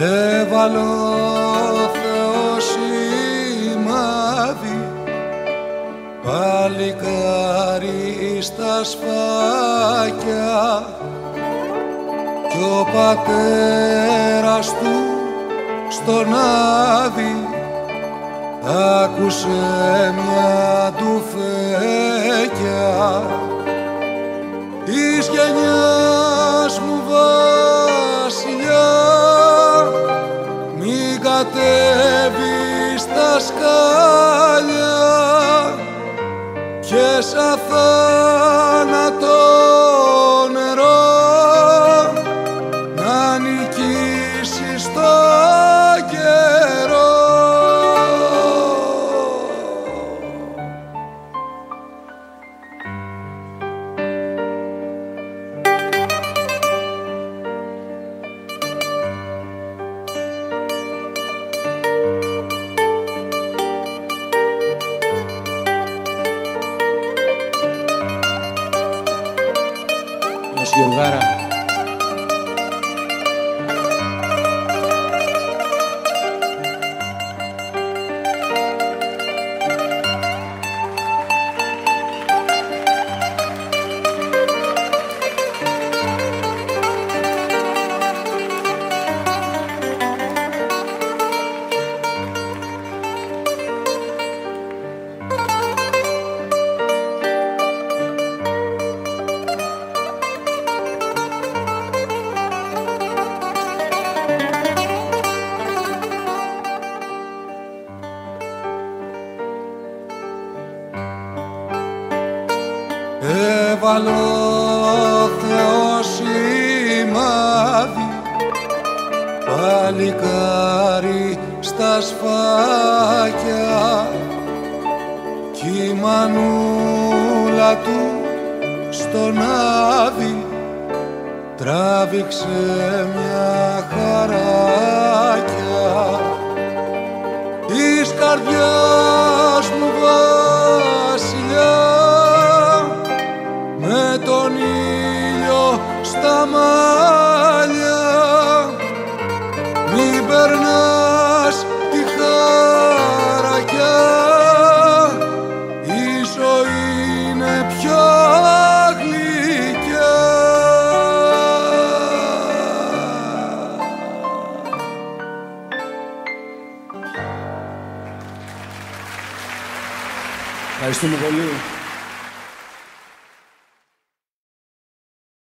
έβαλε ο Θεός σημάδι παλικάρι στα σφάκια κι ο πατέρας του στον Άδη άκουσε μια τουφέκια της γενιάς suffer. Biongkara Γιωργάρα. έβαλε ο Θεός σημάδι παλικάρι στα σφάκια κι η μανούλα του στον Άδη τράβηξε μια χαράκια της καρδιάς στα μάλια μην περνάς τη χαρακιά. Η ζωή είναι πιο γλυκιά. Ευχαριστούμε πολύ.